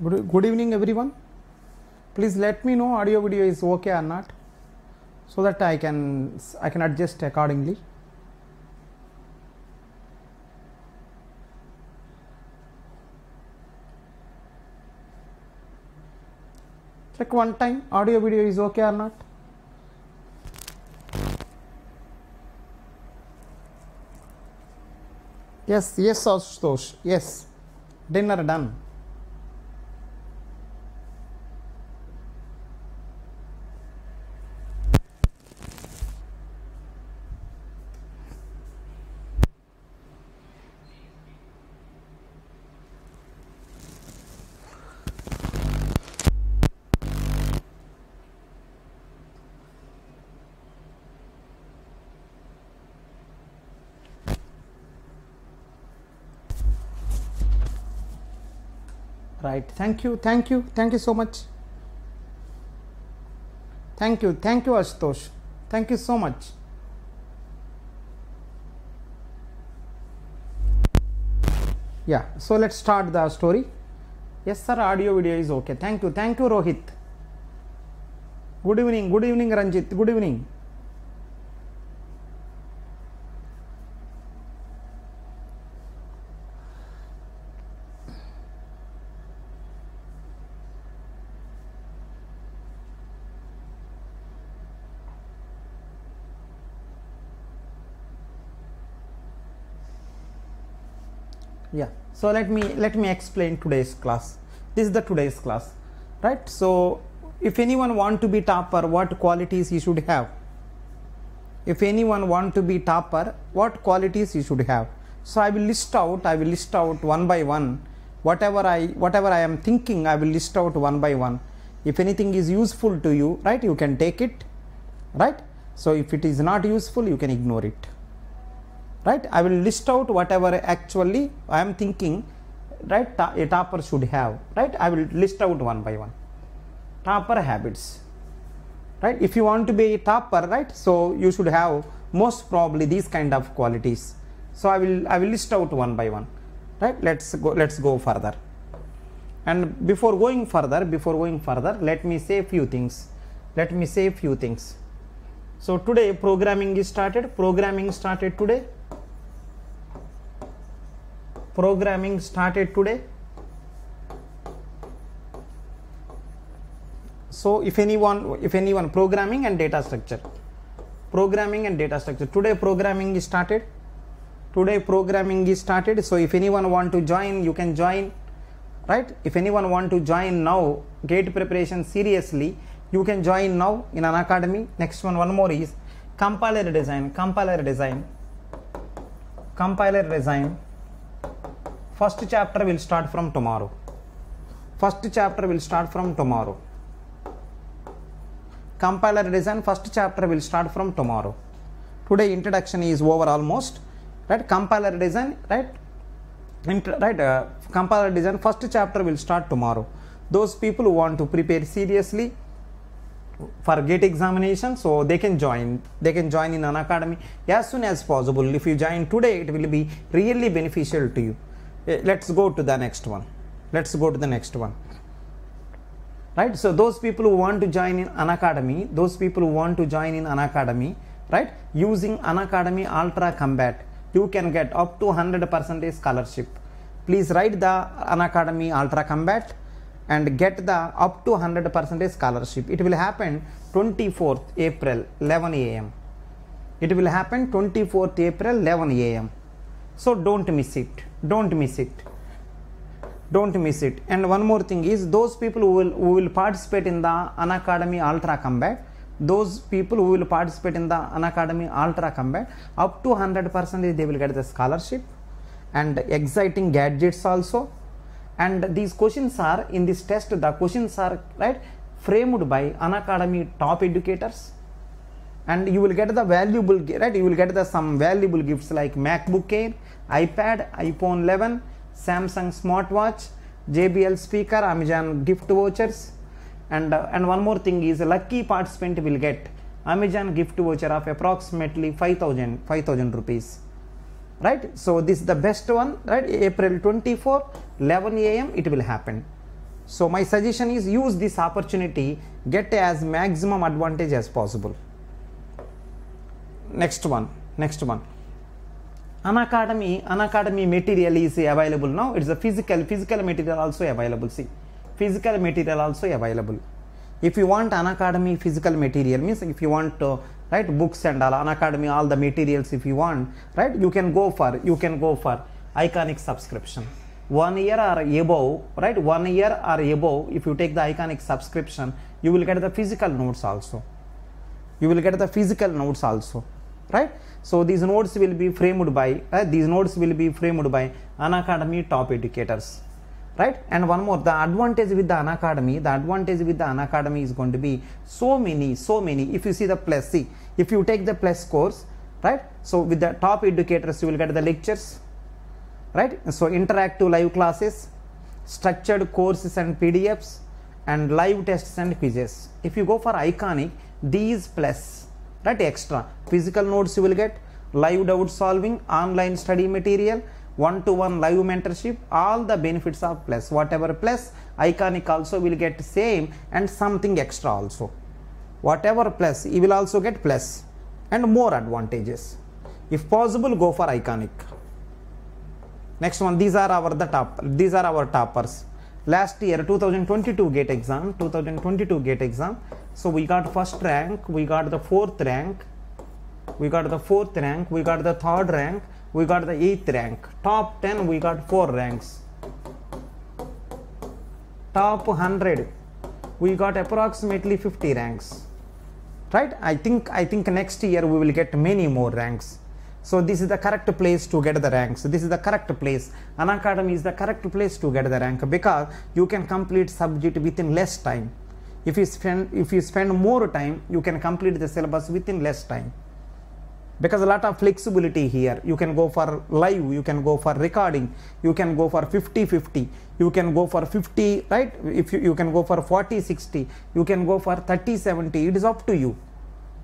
Good, evening, everyone. Please let me know audio video is okay or not, so that I can I can adjust accordingly. Check one time audio video is okay or not. Yes, yes, Ashutosh. Yes, dinner done. Right. Thank you. Thank you. Thank you so much. Thank you. Thank you, Ashutosh. Thank you so much. Yeah. So let's start the story. Yes, sir. Audio video is okay. Thank you. Thank you, Rohit. Good evening. Good evening, Ranjit. Good evening. yeah so let me let me explain today's class. This is the today's class right? So if anyone want to be topper what qualities he should have? If anyone want to be topper what qualities he should have? So i will list out i will list out one by one. Whatever i whatever i am thinking i will list out one by one. If anything is useful to you right you can take it right? So if it is not useful you can ignore it right? I will list out whatever actually i am thinking right a topper should have. Right? I will list out one by one. Topper habits. Right? If you want to be a topper right so you should have most probably these kind of qualities. So i will i will list out one by one. Right? Let's go let's go further. And before going further before going further let me say few things. Let me say few things. So today programming is started. Programming started today programming started today. So if anyone if anyone programming and data structure. Programming and data structure. Today programming is started. Today programming is started. So if anyone want to join you can join. Right? If anyone want to join now gate preparation seriously you can join now in unacademy. Next one one more is compiler design. Compiler design. Compiler design first chapter will start from tomorrow. First chapter will start from tomorrow. Compiler design first chapter will start from tomorrow. Today introduction is over almost. Right compiler design right? Int- right uh, compiler design first chapter will start tomorrow. Those people who want to prepare seriously for gate examination so they can join they can join in unacademy. As soon as possible if you join today it will be really beneficial to you. Eh, let's go to the next one. Let's go to the next one. Right? So those people who want to join in unacademy those people who want to join in unacademy right? Using unacademy ultra combat you can get up to 100% scholarship. Please write the unacademy ultra combat and get the up to 100% scholarship. It will happen 24th april 11 am it will happen 24th april 11 am so don't miss it. Don't miss it. Don't miss it. And one more thing is those people who will who will participate in the unacademy ultra combat those people who will participate in the unacademy ultra combat up to 100 percentage they will get the scholarship. And exciting gadgets also and these questions are in this test the questions are right framed by unacademy top educators. And you will get the valuable right you will get the some valuable gifts like macbook air ipad iphone 11 samsung smartwatch jbl speaker amazon gift vouchers. And uh, and one more thing is a lucky participant will get amazon gift voucher of approximately 5000 5000 rupees right? So this is the best one right? April 24 11 am it will happen. So my suggestion is use this opportunity get as maximum advantage as possible. Next one next one. Unacademy unacademy material is available now. It's a physical physical material also available. See physical material also available. If you want unacademy physical material means if you want uh, right? Books and all unacademy all the materials if you want right? You can go for you can go for iconic subscription. One year or above right? One year or above if you take the iconic subscription you will get the physical notes also. You will get the physical notes also right? So these notes will be framed by uh, these notes will be framed by unacademy top educators right? And one more the advantage with the unacademy the advantage with the unacademy is going to be so many so many. If you see the plus see if you take the plus course right? So with the top educators you will get the lectures right? So interactive live classes structured courses and pdfs and live tests and quizzes. If you go for iconic these plus right? Extra. Physical notes you will get live doubt solving online study material one to one live mentorship all the benefits of plus. Whatever plus iconic also will get same and something extra also. Whatever plus you will also get plus and more advantages. If possible go for iconic. Next one these are our the top these are our toppers. Last year 2022 gate exam 2022 gate exam. So we got first rank we got the fourth rank we got the fourth rank we got the third rank we got the eighth rank. Top 10 we got four ranks. Top 100 we got approximately 50 ranks. Right? I think i think next year we will get many more ranks. So this is the correct place to get the ranks. This is the correct place. Unacademy is the correct place to get the rank because you can complete subject within less time. If you spend if you spend more time you can complete the syllabus within less time because a lot of flexibility here. You can go for live you can go for recording you can go for 50 50 you can go for 50 right? If you, you can go for 40 60 you can go for 30 70 it is up to you.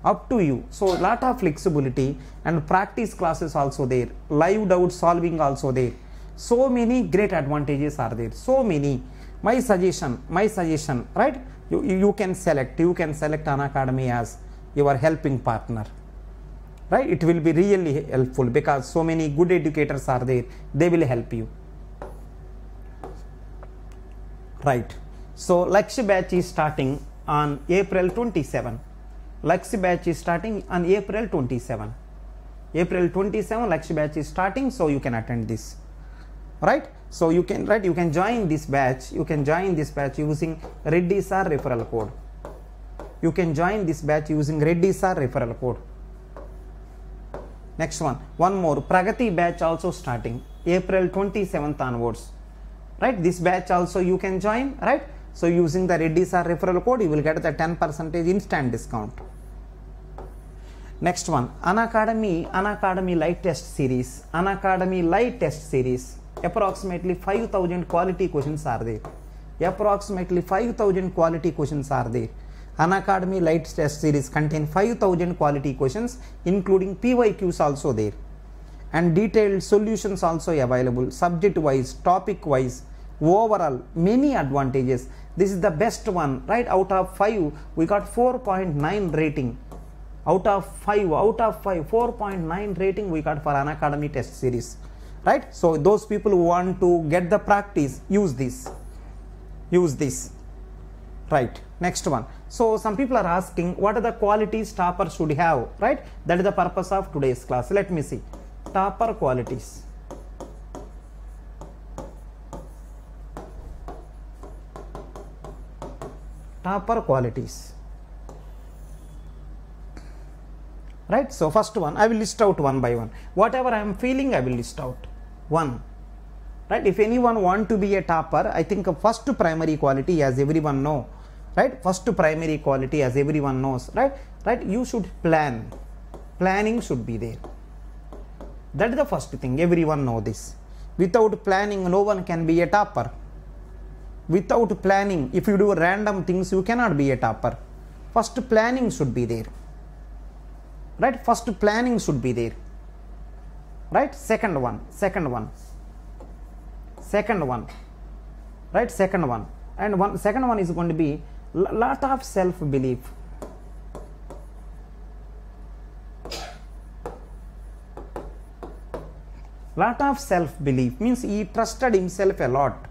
Up to you. So a lot of flexibility and practice classes also there. Live doubt solving also there. So many great advantages are there. So many. My suggestion my suggestion right? You, you can select you can select unacademy as your helping partner right? It will be really helpful because so many good educators are there. They will help you. Right. So Lakshya batch is starting on April 27 Lakshya batch is starting on April 27 April 27 Lakshya batch is starting so you can attend this. Right? So you can right you can join this batch. You can join this batch using Reddy sir referral code. You can join this batch using Reddy sir referral code next one. One more. Pragati batch also starting. April 27th onwards. Right? This batch also you can join right? So using the reddy sir referral code you will get the 10 percentage instant discount. Next one. Unacademy unacademy light test series. Unacademy light test series. Approximately 5000 quality questions are there. Approximately 5000 quality questions are there Unacademy Light Test Series contain 5000 quality questions including PYQs also there. And detailed solutions also available subject wise, topic wise, overall many advantages. This is the best one. Right out of 5 we got 4.9 rating. Out of 5 out of 5 4.9 rating we got for Unacademy Test Series. Right. So those people who want to get the practice use this. Use this. Right. Next one so some people are asking what are the qualities topper should have right? That is the purpose of today's class. Let me see. Topper qualities. Topper qualities. Right? So first one i will list out one by one. Whatever i am feeling i will list out. One. Right? If anyone want to be a topper i think first primary quality as everyone know right? First primary quality as everyone knows right? Right? You should plan. Planning should be there. That is the first thing. Everyone know this. Without planning no one can be a topper. Without planning if you do random things you cannot be a topper. First planning should be there. Right? First planning should be there. Right? Second one. Second one. Second one. Right? Second one. And one second one is going to be lot of self belief lot of self belief means he trusted himself a lot.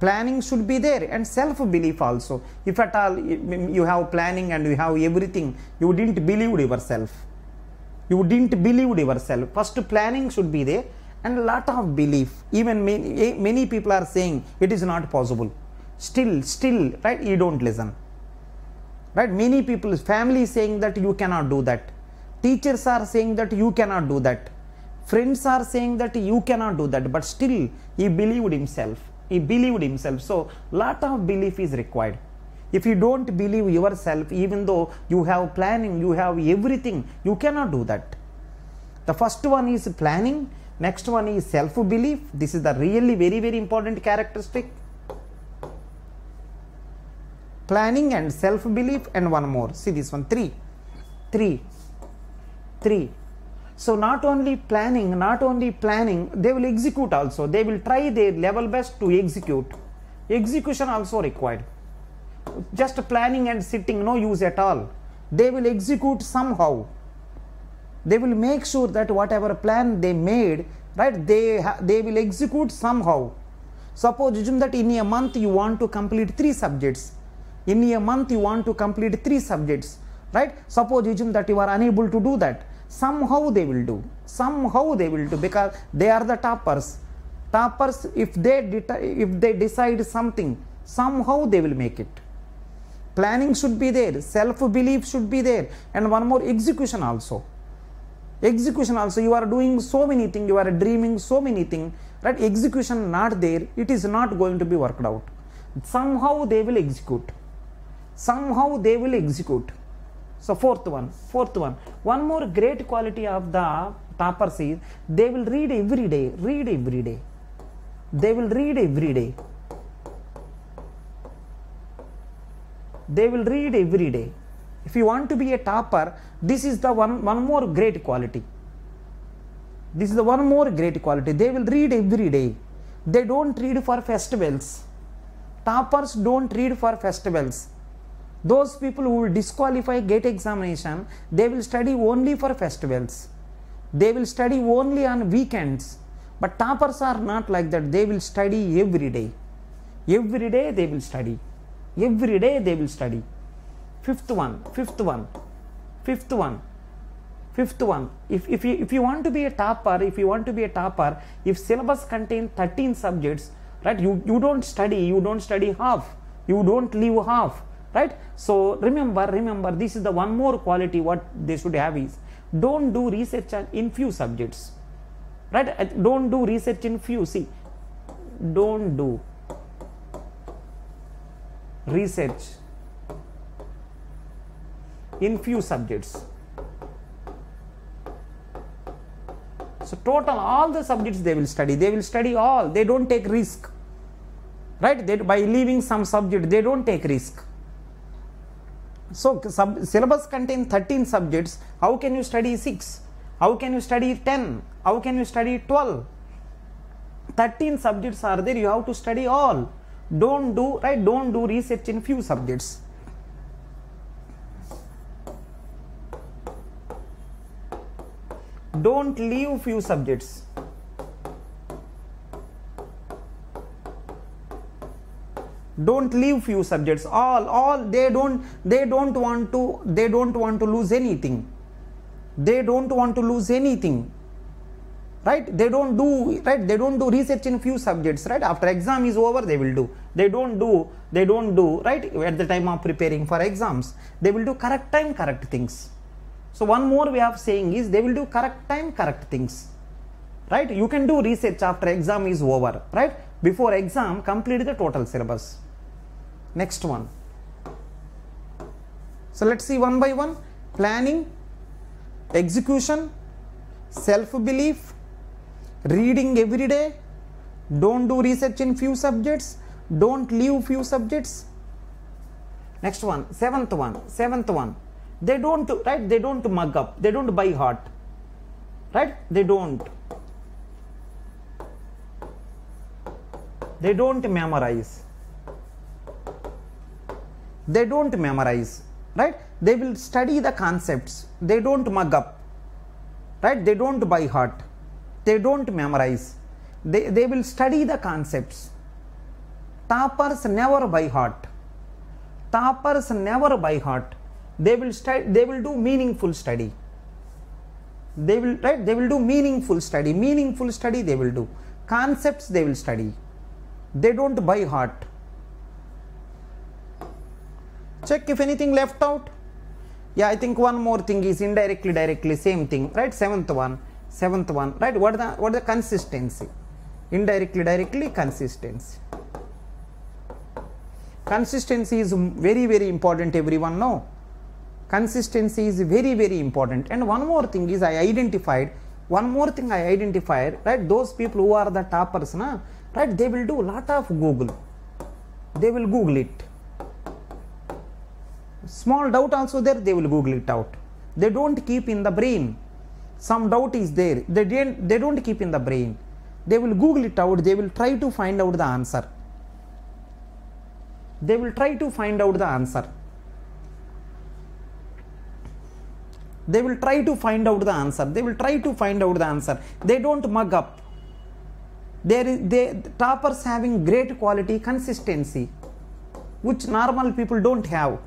Planning should be there and self belief also. If at all you have planning and you have everything you didn't believe yourself. You didn't believe yourself. First planning should be there and lot of belief. Even many, eh, many people are saying it is not possible still still right you don't listen. Right many people family saying that you cannot do that. Teachers are saying that you cannot do that. Friends are saying that you cannot do that but still he believed himself. He believed himself. So lot of belief is required. If you don't believe yourself even though you have planning you have everything you cannot do that. The first one is planning next one is self belief this is the really very very important characteristic planning and self belief and one more. See this one. three. Three. Three. So not only planning not only planning they will execute also. They will try their level best to execute. Execution also required. Just planning and sitting no use at all. They will execute somehow. They will make sure that whatever plan they made right they they will execute somehow. Suppose assume that in a month you want to complete three subjects in a month you want to complete three subjects right? Suppose assume that you are unable to do that. Somehow they will do. Somehow they will do because they are the toppers. Toppers if they if they decide something somehow they will make it. Planning should be there. Self belief should be there. And one more execution also. Execution also you are doing so many things you are dreaming so many things right? Execution not there. It is not going to be worked out. Somehow they will execute somehow they will execute. So fourth one fourth one. One more great quality of the toppers is they will read every day read every day. They will read every day. They will read every day. If you want to be a topper this is the one one more great quality. This is the one more great quality. They will read every day. They don't read for festivals. Toppers don't read for festivals those people who will disqualify gate examination they will study only for festivals. They will study only on weekends. But toppers are not like that. They will study every day. Every day they will study. Every day they will study. Fifth one fifth one fifth one fifth one. If, if, you, if you want to be a topper if you want to be a topper if syllabus contains 13 subjects right you, you don't study you don't study half. You don't leave half right? So remember remember this is the one more quality what they should have is don't do research in few subjects. Right? Uh, don't do research in few. See don't do research in few subjects. So total all the subjects they will study. They will study all. They don't take risk. Right? They, by leaving some subject they don't take risk so sub, syllabus contain 13 subjects. How can you study 6 how can you study 10 how can you study 12 13 subjects are there. You have to study all. Don't do right don't do research in few subjects. Don't leave few subjects don't leave few subjects. All all they don't they don't want to they don't want to lose anything. They don't want to lose anything. Right? They don't do right? They don't do research in few subjects right? After exam is over they will do. They don't do they don't do right? At the time of preparing for exams they will do correct time correct things. So one more way of saying is they will do correct time correct things. Right? You can do research after exam is over right before exam complete the total syllabus. Next one. So let's see one by one. Planning execution self belief reading every day. Don't do research in few subjects. Don't leave few subjects. Next one. Seventh one. Seventh one. They don't right? They don't mug up. They don't by heart. Right? They don't they don't memorize. They don't memorize right? They will study the concepts. They don't mug up right? They don't by heart. They don't memorize. They, they will study the concepts. Toppers never by heart. Toppers never by heart. They will study they will do meaningful study. They will right? They will do meaningful study. Meaningful study they will do. Concepts they will study they don't by heart. Check if anything left out. Yeah i think one more thing is indirectly directly same thing right? Seventh one seventh one right? What the what the consistency? Indirectly directly consistency. Consistency is very very important everyone know. Consistency is very very important. And one more thing is i identified one more thing i identified right? Those people who are the toppers na right they will do a lot of google. They will google it. Small doubt also there they will google it out. They don't keep in the brain. Some doubt is there. They don't they don't keep in the brain. They will google it out. They will try to find out the answer. They will try to find out the answer. They will try to find out the answer. They will try to find out the answer. They don't mug up there is they toppers having great quality consistency which normal people don't have.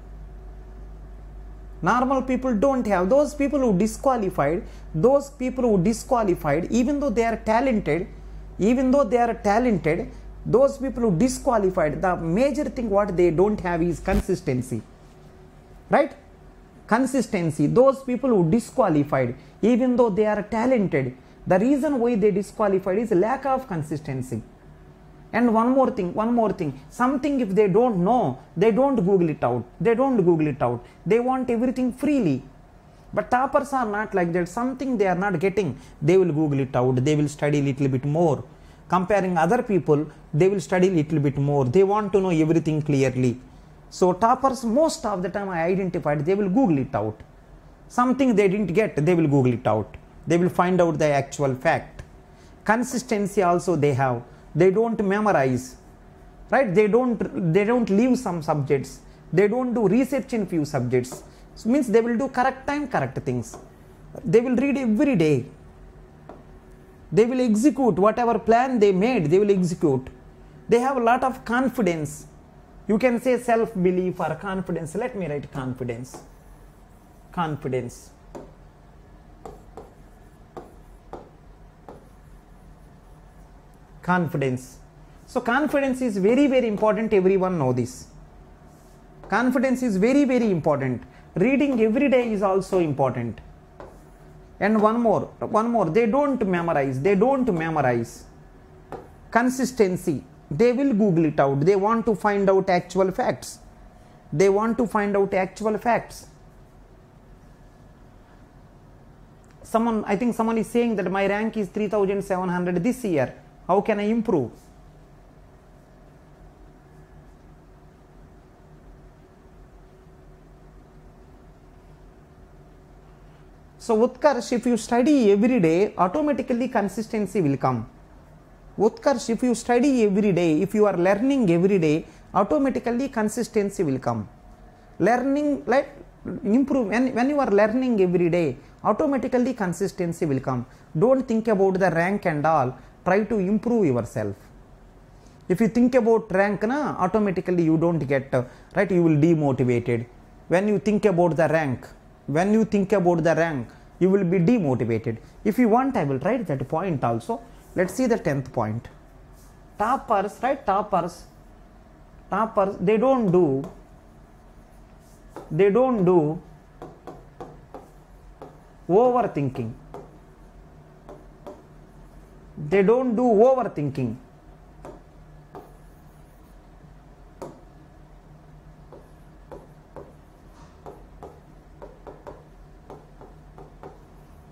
Normal people don't have. Those people who disqualified those people who disqualified even though they are talented even though they are talented those people who disqualified the major thing what they don't have is consistency. Right? Consistency. Those people who disqualified even though they are talented the reason why they disqualified is lack of consistency. And one more thing one more thing. Something if they don't know they don't google it out. They don't google it out. They want everything freely. But toppers are not like that. Something they are not getting they will google it out. They will study a little bit more. Comparing other people they will study little bit more. They want to know everything clearly. So toppers most of the time i identified they will google it out. Something they didn't get they will google it out they will find out the actual fact. Consistency also they have. They don't memorize right? They don't they don't leave some subjects. They don't do research in few subjects. So means they will do correct time correct things. They will read every day. They will execute whatever plan they made they will execute. They have a lot of confidence. You can say self belief or confidence. Let me write confidence. Confidence confidence. So confidence is very very important. Everyone know this. Confidence is very very important. Reading every day is also important. And one more one more. They don't memorize. They don't memorize. Consistency. They will google it out. They want to find out actual facts. They want to find out actual facts. Someone i think someone is saying that my rank is 3700 this year how can i improve So Utkarsh, if you study every day, automatically consistency will come. Utkarsh, if you study every day, if you are learning every day, automatically consistency will come. Learning, like improve, when, when you are learning every day, automatically consistency will come. Don't think about the rank and all, try to improve yourself. If you think about rank, na, automatically you don't get, uh, right, you will demotivated. When you think about the rank, when you think about the rank you will be demotivated. If you want i will write that point also. Let's see the 10th point. Toppers right toppers. Toppers they don't do they don't do overthinking they don't do overthinking.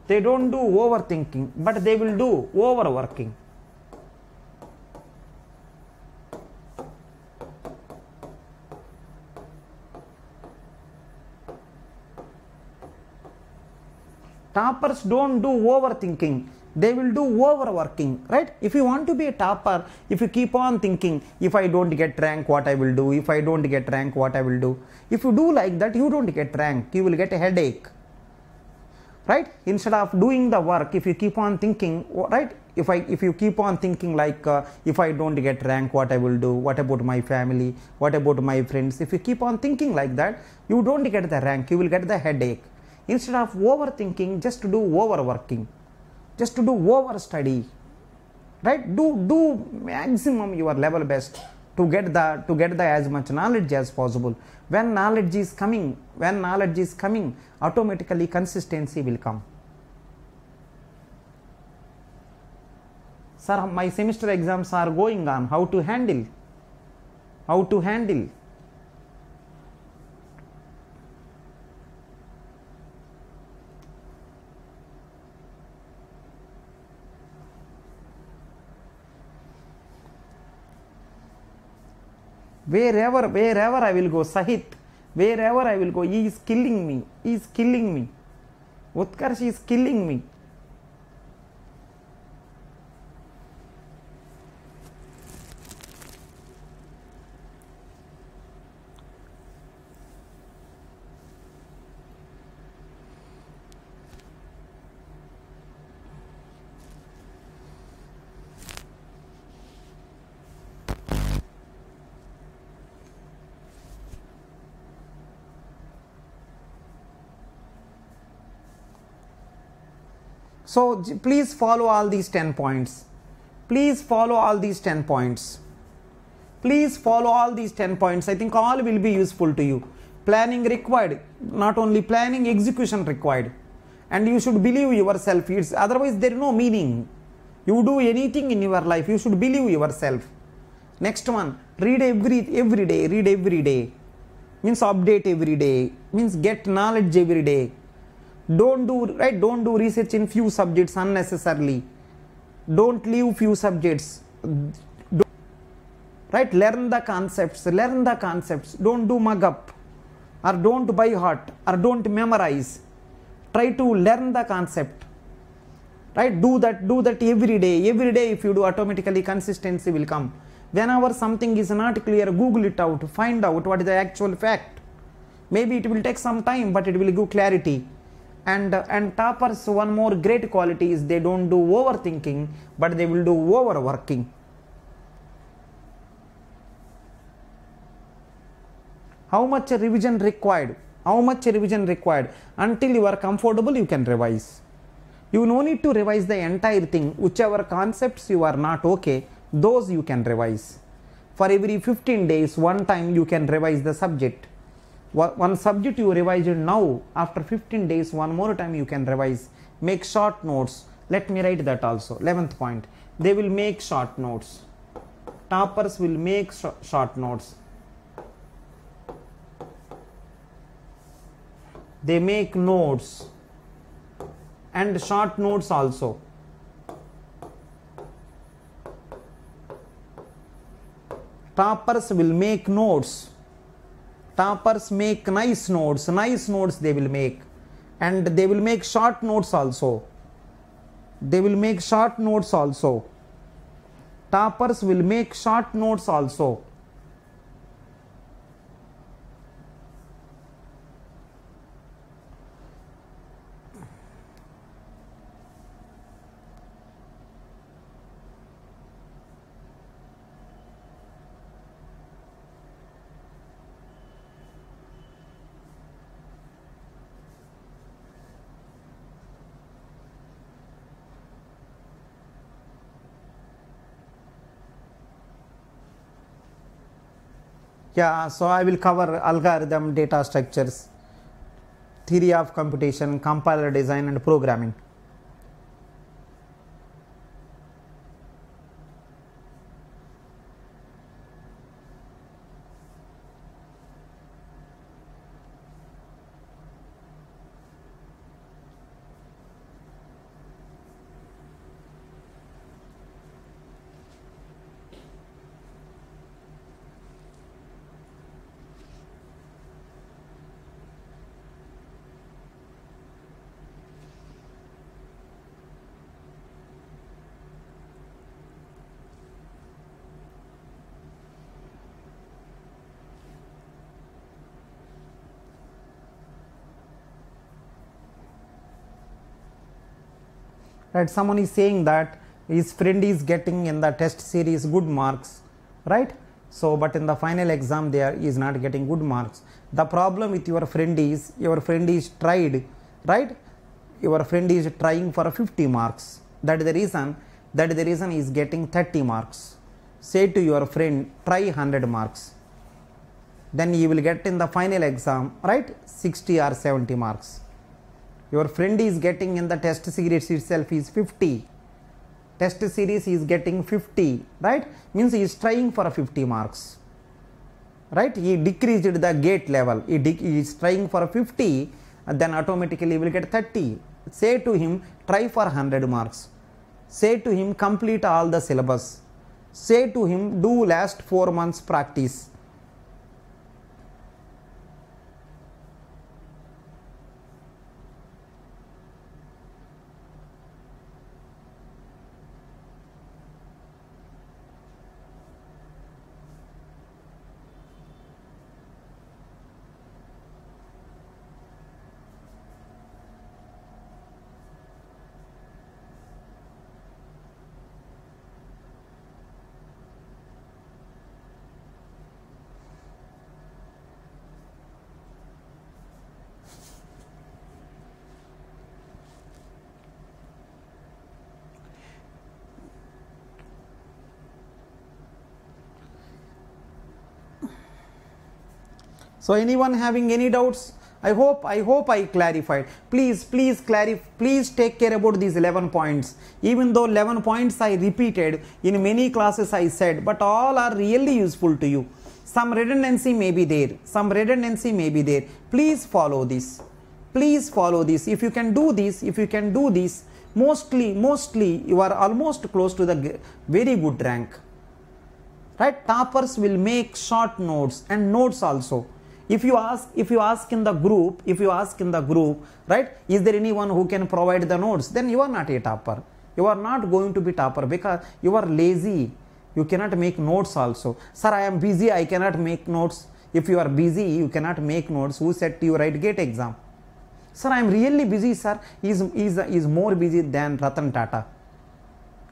They don't do overthinking but they will do overworking. Toppers don't do overthinking they will do overworking right? If you want to be a topper if you keep on thinking if i don't get rank what i will do? If i don't get rank what i will do? If you do like that you don't get rank. You will get a headache right? Instead of doing the work if you keep on thinking right? If i if you keep on thinking like uh, if i don't get rank what i will do? What about my family? What about my friends? If you keep on thinking like that you don't get the rank. You will get the headache. Instead of overthinking just do overworking just to do over study right? Do do maximum your level best to get the to get the as much knowledge as possible. When knowledge is coming when knowledge is coming automatically consistency will come. Sir my semester exams are going on. How to handle? How to handle wherever wherever i will go sahit wherever i will go he is killing me he is killing me utkarsh is killing me So please follow all these 10 points. Please follow all these 10 points. Please follow all these 10 points. I think all will be useful to you. Planning required, not only planning, execution required. And you should believe yourself. It's otherwise there is no meaning. You do anything in your life, you should believe yourself. Next one, read every every day, read every day. Means update every day. Means get knowledge every day don't do right don't do research in few subjects unnecessarily. Don't leave few subjects. Do- right learn the concepts learn the concepts. Don't do mug up or don't by heart or don't memorize. Try to learn the concept. Right do that do that every day. Every day if you do automatically consistency will come. Whenever something is not clear google it out. Find out what is the actual fact. Maybe it will take some time but it will give clarity and and toppers one more great quality is they don't do overthinking but they will do overworking. How much revision required? How much revision required? Until you are comfortable you can revise. You no need to revise the entire thing. Whichever concepts you are not okay those you can revise. For every 15 days one time you can revise the subject one subject you revised now after 15 days one more time you can revise. Make short notes. Let me write that also. 11th point. They will make short notes. Toppers will make sh- short notes. They make notes. And short notes also. Toppers will make notes toppers make nice notes. Nice notes they will make. And they will make short notes also. They will make short notes also. Toppers will make short notes also yeah so i will cover algorithm data structures theory of computation compiler design and programming right someone is saying that his friend is getting in the test series good marks right? So but in the final exam there he is not getting good marks. The problem with your friend is your friend is tried right? Your friend is trying for 50 marks. That is the reason that is the reason is getting 30 marks. Say to your friend try 100 marks. Then you will get in the final exam right? 60 or 70 marks your friend is getting in the test series itself is 50 test series is getting 50 right? Means he is trying for 50 marks right? He decreased the gate level. He, he is trying for 50 and then automatically he will get 30 say to him try for 100 marks. Say to him complete all the syllabus. Say to him do last 4 months practice So anyone having any doubts? I hope I hope I clarified. Please please clarify. Please take care about these 11 points. Even though 11 points I repeated in many classes I said, but all are really useful to you. Some redundancy may be there. Some redundancy may be there. Please follow this. Please follow this. If you can do this, if you can do this, mostly mostly you are almost close to the very good rank right toppers will make short notes and notes also if you ask if you ask in the group if you ask in the group right is there anyone who can provide the notes? Then you are not a topper. You are not going to be topper because you are lazy. You cannot make notes also. Sir i am busy. I cannot make notes. If you are busy you cannot make notes. Who said you write gate exam? Sir i am really busy sir. Is, is, is more busy than ratan tata.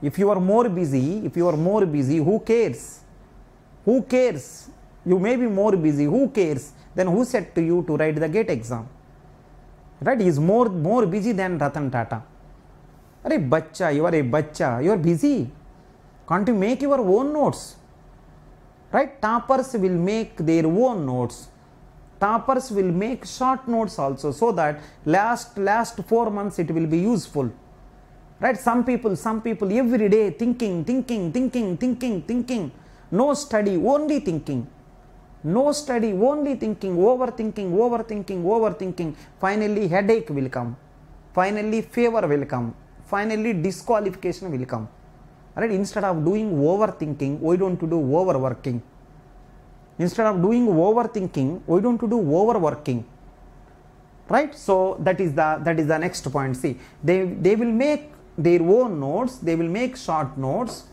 If you are more busy if you are more busy who cares? Who cares? You may be more busy. Who cares then who said to you to write the gate exam? Right? He is more, more busy than Ratan Tata. Are bacha, you are a bacha, you are busy. Can't you make your own notes? Right? Toppers will make their own notes. Toppers will make short notes also so that last last four months it will be useful. Right? Some people, some people every day thinking, thinking, thinking, thinking, thinking. No study, only thinking no study only thinking overthinking overthinking overthinking. Finally headache will come. Finally fever will come. Finally disqualification will come. Right? Instead of doing overthinking why don't you do overworking? Instead of doing overthinking why don't you do overworking? Right? So that is the that is the next point. See they they will make their own notes they will make short notes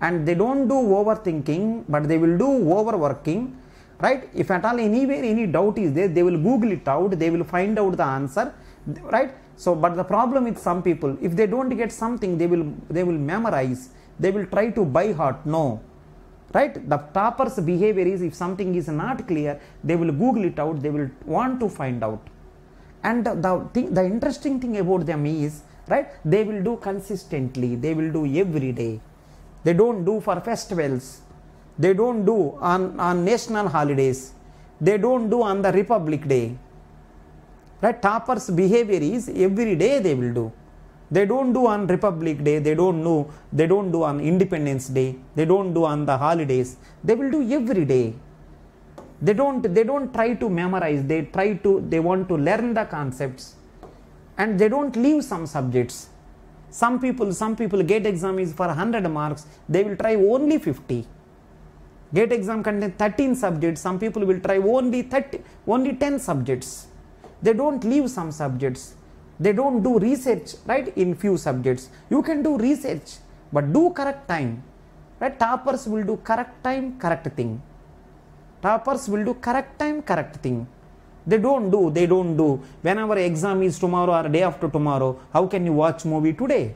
and they don't do overthinking but they will do overworking right? If at all anywhere any doubt is there they will google it out they will find out the answer right? So but the problem with some people if they don't get something they will they will memorize they will try to by heart no. Right? The toppers behavior is if something is not clear they will google it out they will want to find out. And the, the the interesting thing about them is right? They will do consistently they will do every day. They don't do for festivals they don't do on on national holidays. They don't do on the republic day. Right? Toppers behavior is every day they will do. They don't do on republic day. They don't do they don't do on independence day. They don't do on the holidays. They will do every day. They don't they don't try to memorize. They try to they want to learn the concepts. And they don't leave some subjects. Some people some people gate exam is for 100 marks. They will try only 50 gate exam contain 13 subjects. Some people will try only 30 only 10 subjects. They don't leave some subjects. They don't do research right in few subjects. You can do research but do correct time. Right toppers will do correct time correct thing. Toppers will do correct time correct thing. They don't do they don't do. Whenever exam is tomorrow or day after tomorrow how can you watch movie today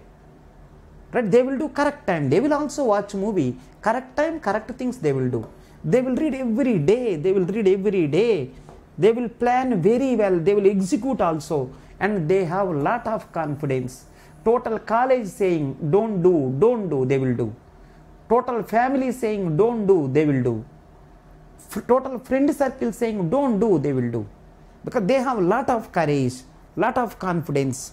right? They will do correct time. They will also watch movie. Correct time correct things they will do. They will read every day. They will read every day. They will plan very well. They will execute also. And they have a lot of confidence. Total college saying don't do don't do they will do. Total family saying don't do they will do. F- total friend circle saying don't do they will do. Because they have a lot of courage lot of confidence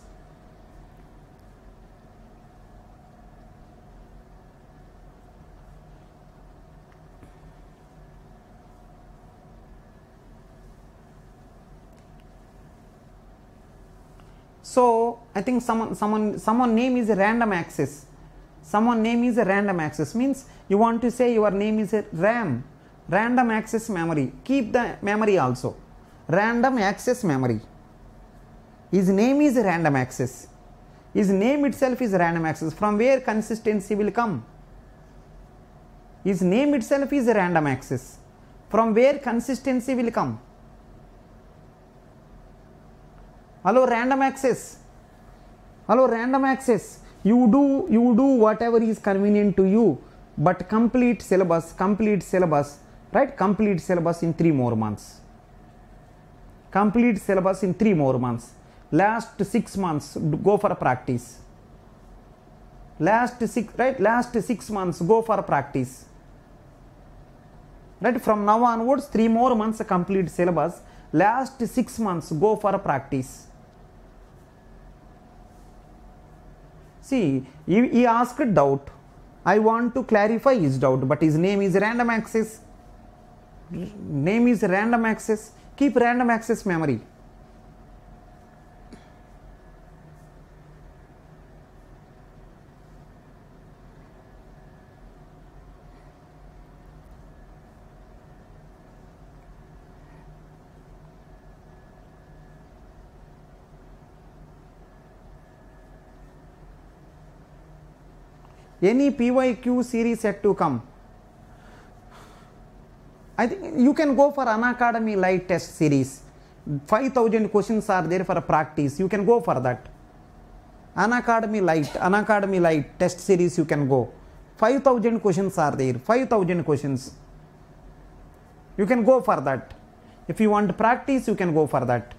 so i think someone someone someone name is a random access. Someone name is a random access means you want to say your name is a ram. Random access memory. Keep the memory also. Random access memory. His name is a random access. His name itself is random access. From where consistency will come? His name itself is a random access. From where consistency will come hello random access. Hello random access. You do you do whatever is convenient to you but complete syllabus complete syllabus right? Complete syllabus in 3 more months. Complete syllabus in 3 more months. Last 6 months go for practice. Last 6 right? Last 6 months go for practice. Right? From now onwards 3 more months complete syllabus. Last 6 months go for practice See, he, he asked doubt. I want to clarify his doubt, but his name is random access. Name is random access. Keep random access memory. Any PYQ series set to come. I think you can go for Unacademy Light Test series. 5000 questions are there for practice. You can go for that. Unacademy Light, Unacademy Light Test series you can go. 5000 questions are there. 5000 questions. You can go for that. If you want practice, you can go for that.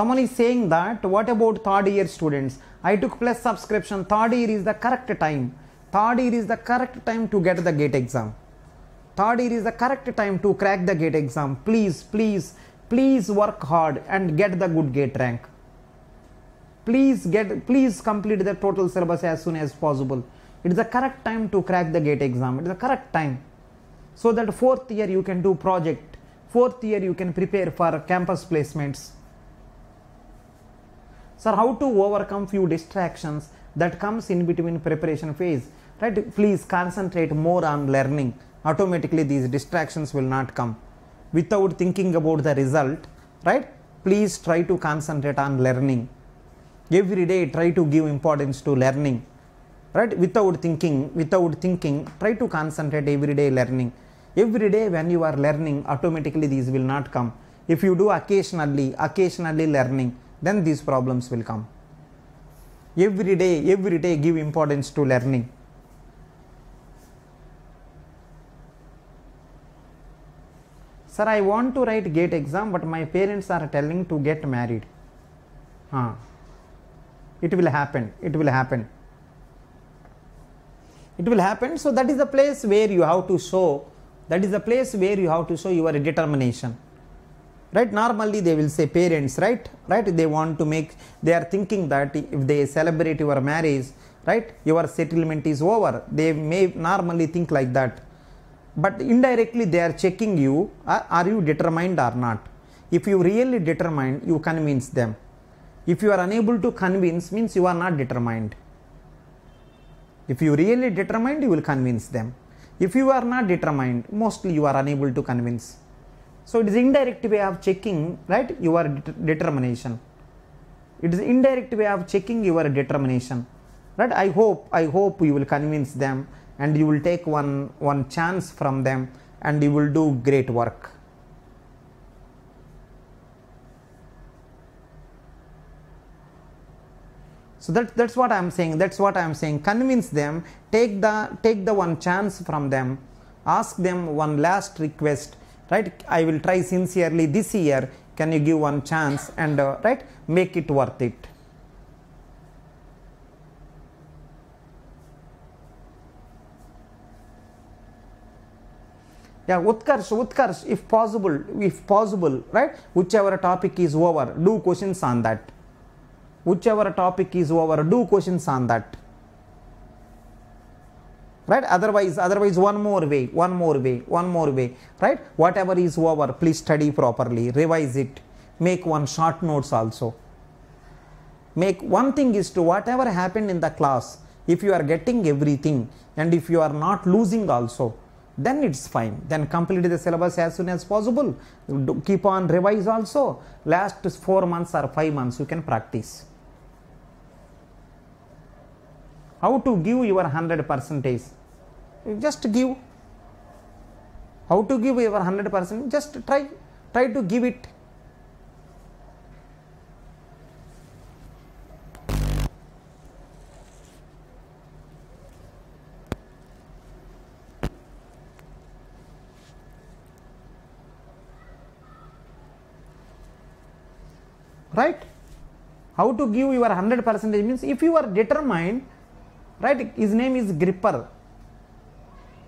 Someone is saying that what about third year students? I took plus subscription. Third year is the correct time. Third year is the correct time to get the gate exam. Third year is the correct time to crack the gate exam. Please, please, please work hard and get the good gate rank. Please get, please complete the total syllabus as soon as possible. It is the correct time to crack the gate exam. It is the correct time. So that fourth year you can do project. Fourth year you can prepare for campus placements sir how to overcome few distractions that comes in between preparation phase? Right? Please concentrate more on learning. Automatically these distractions will not come. Without thinking about the result right? Please try to concentrate on learning. Every day try to give importance to learning. Right? Without thinking without thinking try to concentrate every day learning. Every day when you are learning automatically these will not come. If you do occasionally occasionally learning then these problems will come. Every day every day give importance to learning. Sir i want to write gate exam but my parents are telling to get married. Huh. it will happen. It will happen. It will happen. So that is the place where you have to show that is the place where you have to show your determination right? Normally they will say parents right? Right? They want to make they are thinking that if they celebrate your marriage right? Your settlement is over. They may normally think like that. But indirectly they are checking you are, are you determined or not? If you really determined you convince them. If you are unable to convince means you are not determined. If you really determined you will convince them. If you are not determined mostly you are unable to convince so it is indirect way of checking right? Your det- determination. It is indirect way of checking your determination right? I hope i hope you will convince them and you will take one one chance from them and you will do great work. So that that's what i'm saying that's what i'm saying. Convince them take the take the one chance from them. Ask them one last request right? I will try sincerely this year. Can you give one chance and uh, right? Make it worth it. Yeah utkarsh utkarsh if possible if possible right? Whichever topic is over do questions on that. Whichever topic is over do questions on that right? Otherwise otherwise one more way one more way one more way right? Whatever is over please study properly revise it. Make one short notes also. Make one thing is to whatever happened in the class if you are getting everything and if you are not losing also then it's fine. Then complete the syllabus as soon as possible. Do- keep on revise also. Last 4 months or 5 months you can practice. How to give your 100 percentage Just give. How to give your 100 percent? Just try try to give it. Right? How to give your 100 percentage means if you are determined right his name is gripper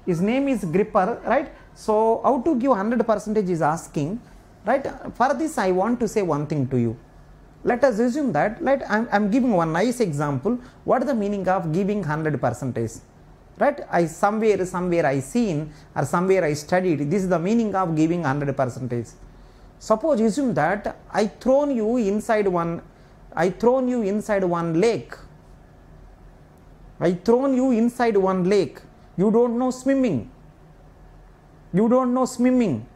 his name is gripper right? So how to give 100 percentage is asking right? For this i want to say one thing to you. Let us assume that right? I'm, I'm giving one nice example. What is the meaning of giving 100 percentage? Right? I somewhere somewhere i seen or somewhere i studied this is the meaning of giving 100 percentage. Suppose assume that i thrown you inside one i thrown you inside one lake. I thrown you inside one lake. You don't know swimming. You don't know swimming.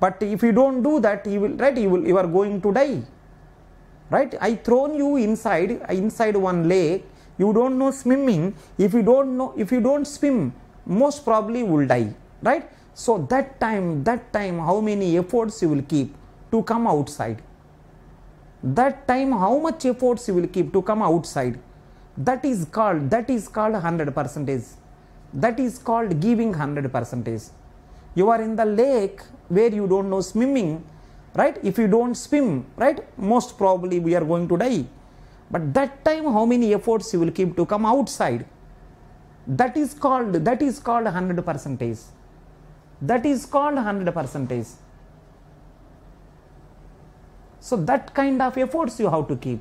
But if you don't do that, you will right. You will. You are going to die. Right. I thrown you inside inside one lake. You don't know swimming. If you don't know, if you don't swim, most probably will die. Right. So that time, that time, how many efforts you will keep to come outside? That time, how much efforts you will keep to come outside? that is called that is called 100 percentage that is called giving 100 percentage. You are in the lake where you don't know swimming right? If you don't swim right most probably we are going to die. But that time how many efforts you will keep to come outside? That is called that is called 100 percentage. That is called 100 percentage. So that kind of efforts you have to keep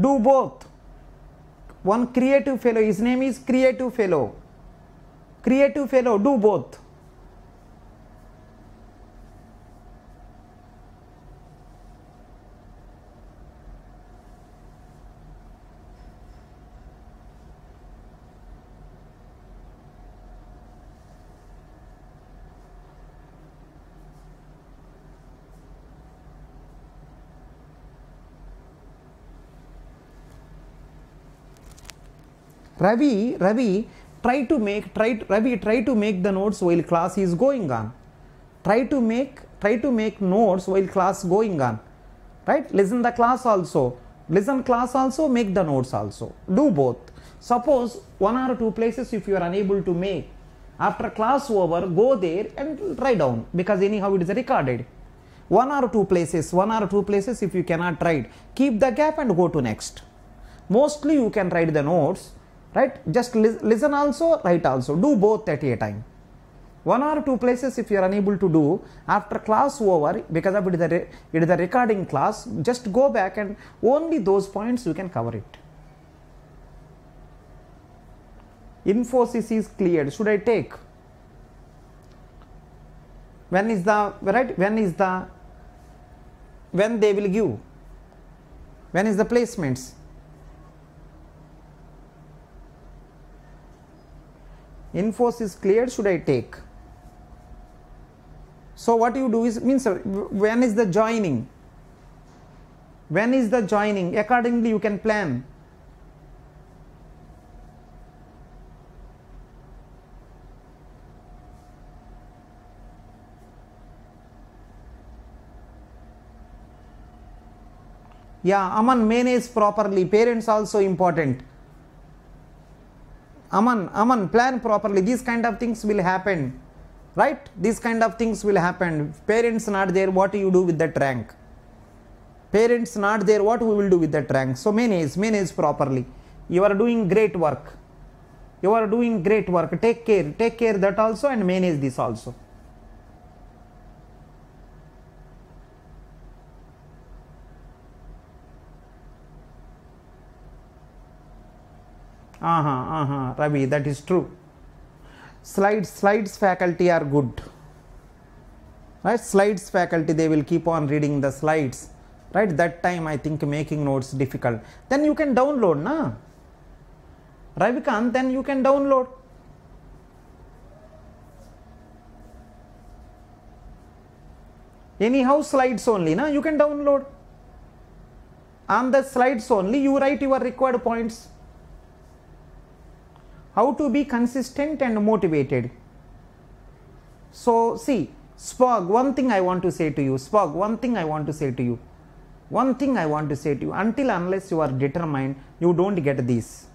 do both. One creative fellow his name is creative fellow. Creative fellow do both Ravi, Ravi, try to make, try, Ravi, try to make the notes while class is going on. Try to make, try to make notes while class going on. Right? Listen the class also. Listen class also, make the notes also. Do both. Suppose one or two places if you are unable to make, after class over, go there and write down because anyhow it is recorded. One or two places, one or two places if you cannot write, keep the gap and go to next. Mostly you can write the notes right? Just lis- listen also write also. Do both at a time. One or two places if you are unable to do after class over because of it is a, it is a recording class just go back and only those points you can cover it. Infosys is cleared. Should i take? When is the right? When is the when they will give? When is the placements infosys cleared should i take? So what you do is means uh, when is the joining? When is the joining? Accordingly you can plan. Yeah aman manage properly. Parents also important aman aman plan properly. These kind of things will happen. Right? These kind of things will happen. Parents not there what do you do with that rank? Parents not there what we will do with that rank? So manage manage properly. You are doing great work. You are doing great work. Take care take care that also and manage this also uh-huh uh-huh. Ravi that is true. Slides slides faculty are good. Right? Slides faculty they will keep on reading the slides. Right? That time i think making notes difficult. Then you can download na? Ravikant then you can download. Anyhow slides only na? You can download. On the slides only you write your required points how to be consistent and motivated. So see spog one thing i want to say to you spog one thing i want to say to you one thing i want to say to you until unless you are determined you don't get this.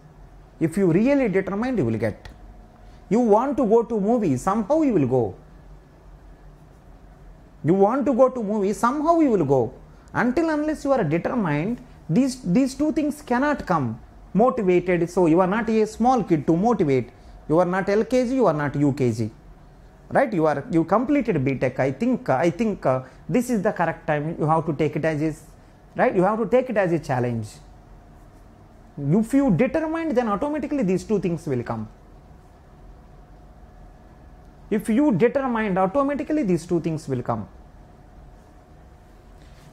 If you really determined you will get. You want to go to movie somehow you will go. You want to go to movie somehow you will go. Until unless you are determined these these two things cannot come motivated. So you are not a small kid to motivate. You are not lkg you are not ukg right? You are you completed btech i think i think uh, this is the correct time. You have to take it as is. Right? You have to take it as a challenge. If you determined then automatically these two things will come. If you determined automatically these two things will come.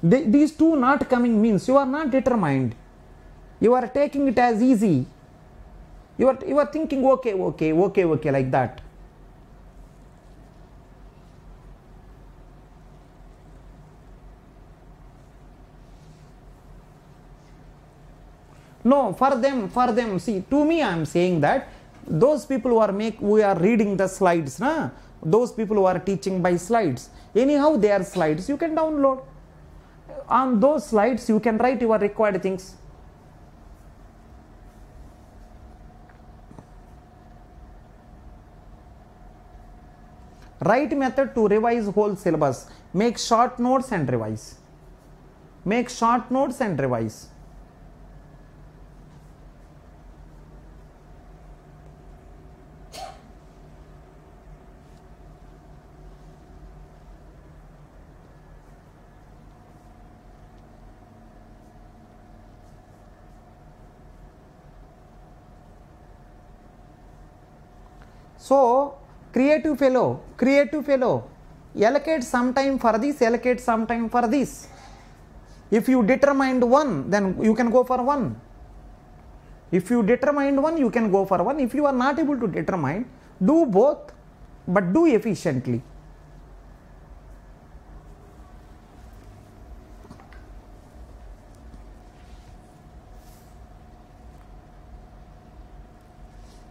These two not coming means you are not determined you are taking it as easy. You are you are thinking okay okay okay okay like that. No for them for them. See to me i am saying that those people who are make we are reading the slides na those people who are teaching by slides anyhow they are slides you can download. On those slides you can write your required things right method to revise whole syllabus. Make short notes and revise. Make short notes and revise. So creative fellow creative fellow allocate some time for this allocate some time for this. If you determined one then you can go for one. If you determined one you can go for one. If you are not able to determine do both but do efficiently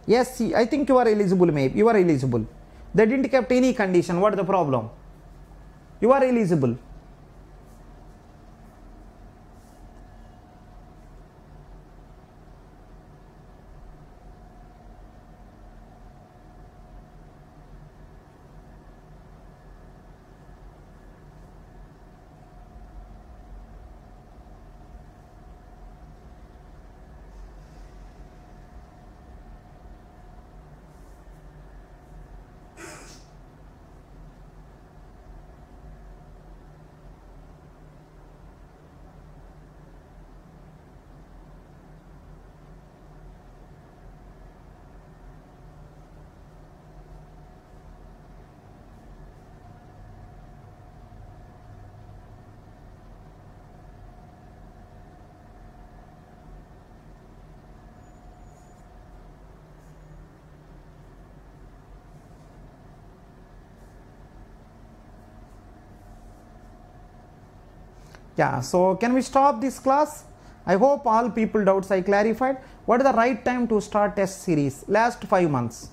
yes see, i think you are eligible maybe you are eligible. They didn't kept any condition. What the problem? You are eligible yeah so can we stop this class? I hope all people doubts i clarified. What is the right time to start test series? Last 5 months.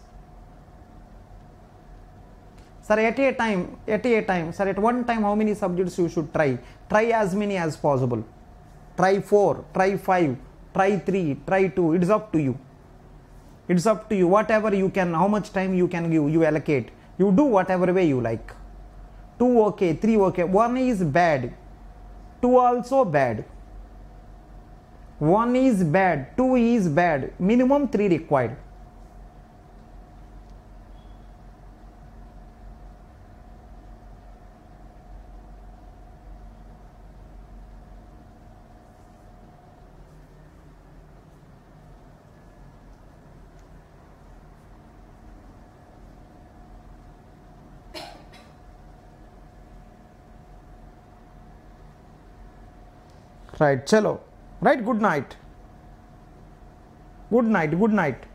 Sir at a time at a time sir at one time how many subjects you should try? Try as many as possible. Try 4 try 5 try 3 try 2 it's up to you. It's up to you. Whatever you can how much time you can give you allocate. You do whatever way you like. 2 okay 3 okay. 1 is bad 2 also bad. 1 is bad 2 is bad. Minimum 3 required right. Chalo. Right good night. Good night good night